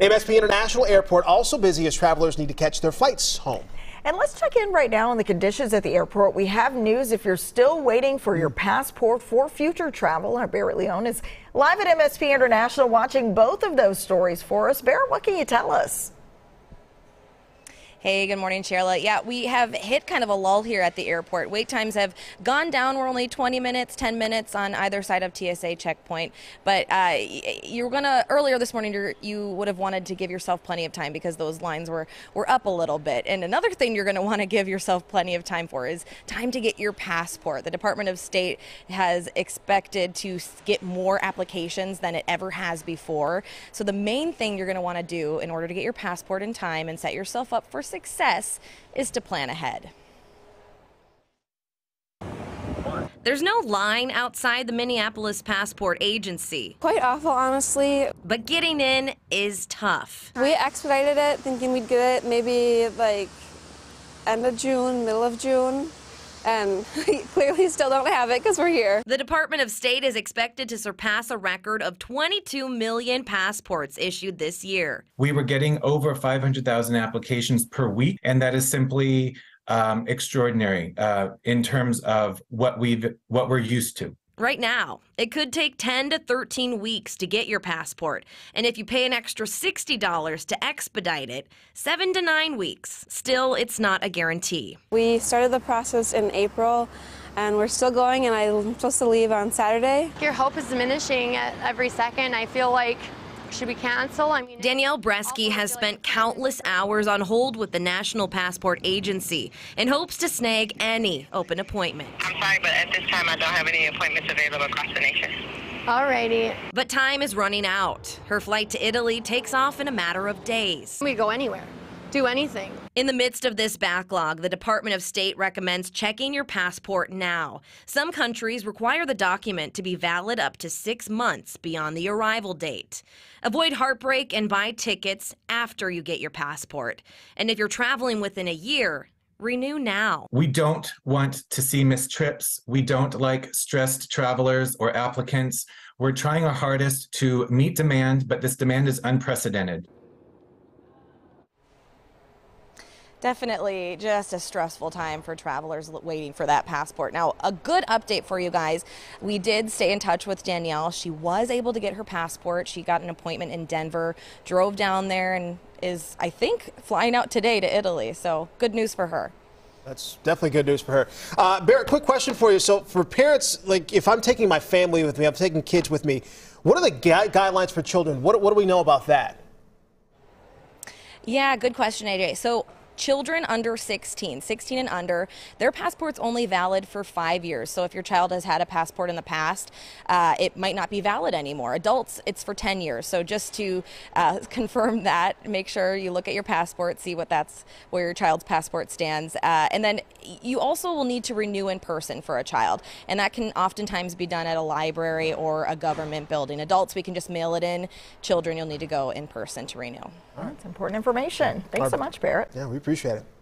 MSP International Airport also busy as travelers need to catch their flights home. And let's check in right now on the conditions at the airport. We have news if you're still waiting for your passport for future travel. Our Beret Leone is live at MSP International watching both of those stories for us. Beret, what can you tell us? Hey, good morning, Sheila. Yeah, we have hit kind of a lull here at the airport. Wait times have gone down. We're only 20 minutes, 10 minutes on either side of TSA checkpoint. But uh, you're gonna earlier this morning, you would have wanted to give yourself plenty of time because those lines were were up a little bit. And another thing you're gonna want to give yourself plenty of time for is time to get your passport. The Department of State has expected to get more applications than it ever has before. So the main thing you're gonna want to do in order to get your passport in time and set yourself up for success is to plan ahead. There's no line outside the Minneapolis Passport Agency. Quite awful, honestly. But getting in is tough. We expedited it thinking we'd get it maybe like end of June, middle of June and clearly still don't have it because we're here. The Department of State is expected to surpass a record of 22 million passports issued this year. We were getting over 500,000 applications per week, and that is simply um, extraordinary uh, in terms of what we've what we're used to right now. It could take 10 to 13 weeks to get your passport. And if you pay an extra $60 to expedite it, 7 to 9 weeks. Still, it's not a guarantee. We started the process in April and we're still going and I'm supposed to leave on Saturday. Your hope is diminishing at every second. I feel like should we cancel? I mean, Danielle Bresky has spent countless hours on hold with the National Passport Agency in hopes to snag any open appointment. I'm sorry, but at this time I don't have any appointments available across the nation. Alrighty. But time is running out. Her flight to Italy takes off in a matter of days. We go anywhere do anything. In the midst of this backlog, the Department of State recommends checking your passport now. Some countries require the document to be valid up to six months beyond the arrival date. Avoid heartbreak and buy tickets after you get your passport. And if you're traveling within a year, renew now. We don't want to see missed trips. We don't like stressed travelers or applicants. We're trying our hardest to meet demand, but this demand is unprecedented. Definitely just a stressful time for travelers waiting for that passport. Now, a good update for you guys. We did stay in touch with Danielle. She was able to get her passport. She got an appointment in Denver, drove down there, and is, I think, flying out today to Italy. So, good news for her. That's definitely good news for her. Uh, Beret, quick question for you. So, for parents, like if I'm taking my family with me, I'm taking kids with me, what are the gu guidelines for children? What, what do we know about that? Yeah, good question, AJ. So children under 16, 16 and under, their passport's only valid for five years. So if your child has had a passport in the past, uh, it might not be valid anymore. Adults, it's for 10 years. So just to uh, confirm that, make sure you look at your passport, see what that's where your child's passport stands, uh, and then you also will need to renew in person for a child, and that can oftentimes be done at a library or a government building. Adults, we can just mail it in. Children, you'll need to go in person to renew. That's important information. Thanks so much, Beret. Yeah, we appreciate it.